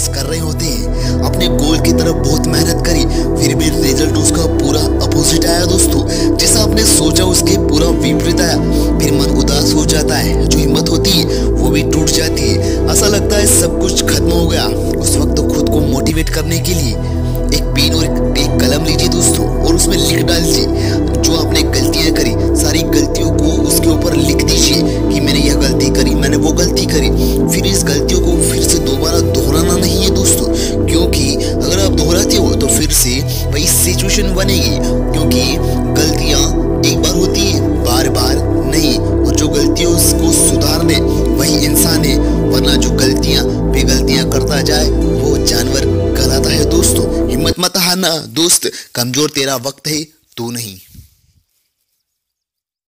पास कर रहे होते हैं। अपने गोल की तरफ़ बहुत मेहनत करी फिर भी रिज़ल्ट उसका पूरा अपोजिट आया दोस्तों। जैसा आपने सोचा उसके पूरा विपरीत आया। फिर मन उदास हो जाता है जो हिम्मत होती है वो भी टूट जाती है। ऐसा लगता है सब कुछ खत्म हो गया। उस वक्त तो खुद को मोटिवेट करने के लिए एक पेन और एक, कलम लीजिए दोस्तों और उसमें लिख डालिए जो आपने गलतियाँ करी सारी गलतियों को उसके ऊपर लिख दीजिए। फिर से वही सिचुएशन बनेगी, क्योंकि गलतियाँ एक बार होती है बार बार नहीं। और जो गलतियों उसको सुधारने, वही इंसान है, वरना जो गलतियाँ पे गलतियाँ करता जाए, वो जानवर कहलाता है। दोस्तों, हिम्मत मत हारना। दोस्त, कमज़ोर तेरा वक्त है, तू नहीं।